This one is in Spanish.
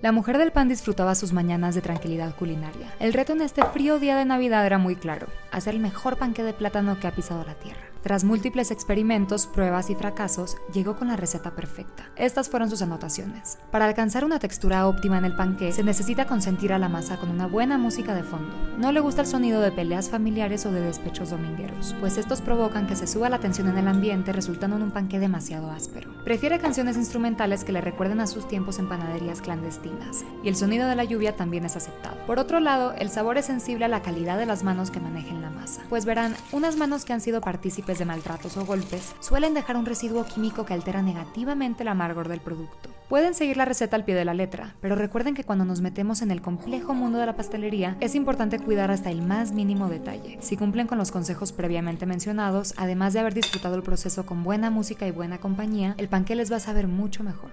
La mujer del pan disfrutaba sus mañanas de tranquilidad culinaria. El reto en este frío día de Navidad era muy claro, hacer el mejor panque de plátano que ha pisado la tierra. Tras múltiples experimentos, pruebas y fracasos, llegó con la receta perfecta. Estas fueron sus anotaciones. Para alcanzar una textura óptima en el panqué, se necesita consentir a la masa con una buena música de fondo. No le gusta el sonido de peleas familiares o de despechos domingueros, pues estos provocan que se suba la tensión en el ambiente, resultando en un panqué demasiado áspero. Prefiere canciones instrumentales que le recuerden a sus tiempos en panaderías clandestinas, y el sonido de la lluvia también es aceptado. Por otro lado, el sabor es sensible a la calidad de las manos que manejen la masa, pues verán, unas manos que han sido partícipes de maltratos o golpes suelen dejar un residuo químico que altera negativamente el amargor del producto. Pueden seguir la receta al pie de la letra, pero recuerden que cuando nos metemos en el complejo mundo de la pastelería es importante cuidar hasta el más mínimo detalle. Si cumplen con los consejos previamente mencionados, además de haber disfrutado el proceso con buena música y buena compañía, el panqué les va a saber mucho mejor.